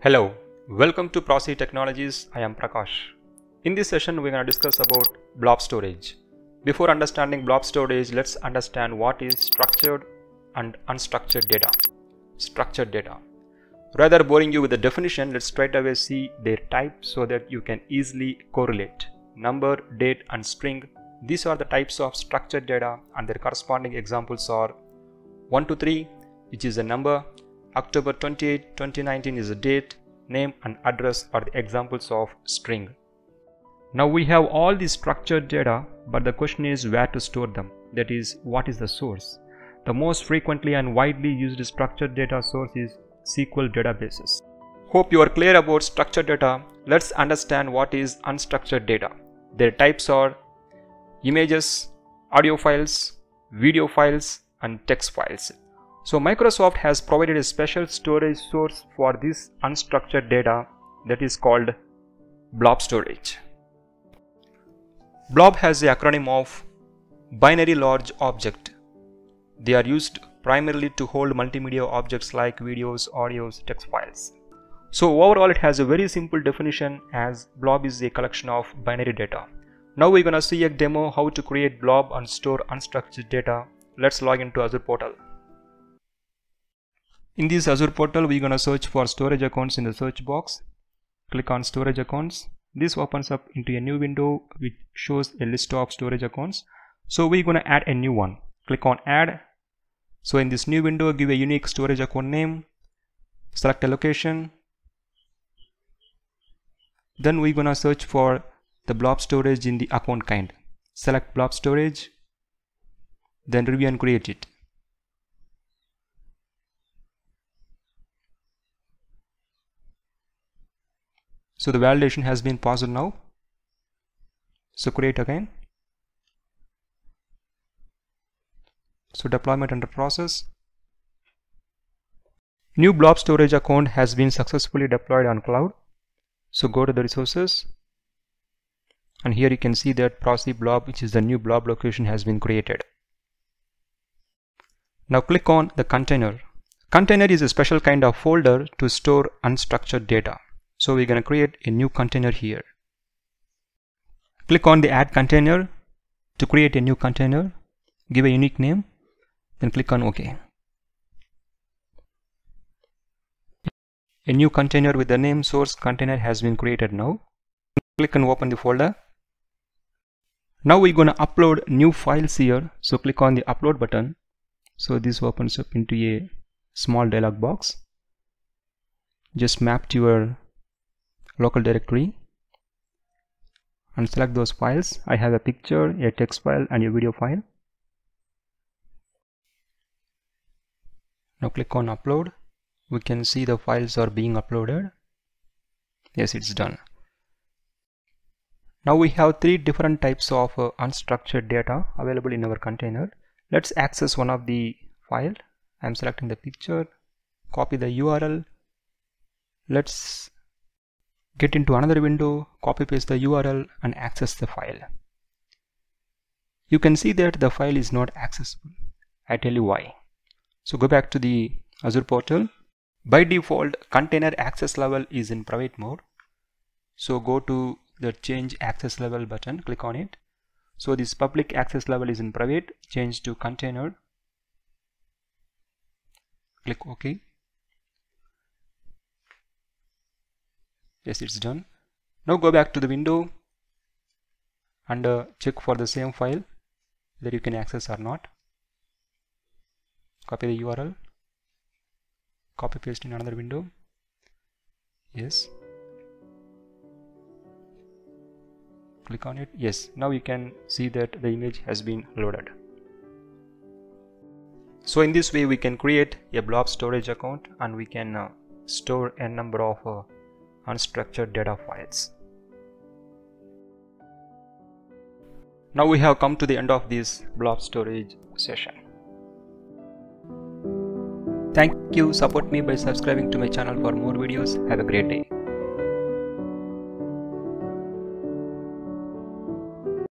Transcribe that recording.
Hello, welcome to Praasy Technologies. I am Prakash. In this session, we're going to discuss about blob storage. Before understanding blob storage, let's understand what is structured and unstructured data. Structured data. Rather boring you with the definition, let's straight away see their type so that you can easily correlate. Number, date and string. These are the types of structured data and their corresponding examples are 1 to 3 which is a number, October 28, 2019 is a date, name and address are the examples of string. Now we have all the structured data but the question is where to store them that is what is the source. The most frequently and widely used structured data source is SQL databases. Hope you are clear about structured data. Let's understand what is unstructured data. Their types are images, audio files, video files and text files. So Microsoft has provided a special storage source for this unstructured data that is called blob storage. Blob has the acronym of binary large object. They are used primarily to hold multimedia objects like videos, audios, text files. So overall it has a very simple definition as blob is a collection of binary data. Now we're gonna see a demo how to create blob and store unstructured data. Let's log into Azure portal. In this Azure portal, we're going to search for storage accounts in the search box. Click on storage accounts. This opens up into a new window which shows a list of storage accounts. So we're going to add a new one. Click on add. So in this new window, give a unique storage account name. Select a location. Then we're going to search for the blob storage in the account kind. Select blob storage. Then review and create it. So the validation has been paused now. So create again. So deployment under process. New blob storage account has been successfully deployed on cloud. So go to the resources and here you can see that Praasy blob which is the new blob location has been created. Now click on the container. Container is a special kind of folder to store unstructured data. So we're going to create a new container here. Click on the add container to create a new container. Give a unique name. Then click on OK. A new container with the name source container has been created now. Click and open the folder. Now we're going to upload new files here. So click on the upload button. So this opens up into a small dialog box. Just map your local directory and select those files. I have a picture, a text file and a video file. Now click on upload. We can see the files are being uploaded. Yes, it's done. Now we have three different types of uh, unstructured data available in our container. Let's access one of the file. I'm selecting the picture, copy the URL. Let's get into another window, copy paste the URL and access the file. You can see that the file is not accessible. I tell you why. So go back to the Azure portal. By default, container access level is in private mode. So go to the change access level button, click on it. So this public access level is in private, change to container. Click OK. Yes it's done. Now go back to the window and uh, check for the same file that you can access or not. Copy the URL copy paste in another window. Yes. Click on it. Yes. Now you can see that the image has been loaded. So in this way we can create a blob storage account and we can uh, store a number of uh, unstructured data files. Now we have come to the end of this blob storage session. Thank you, support me by subscribing to my channel for more videos. Have a great day.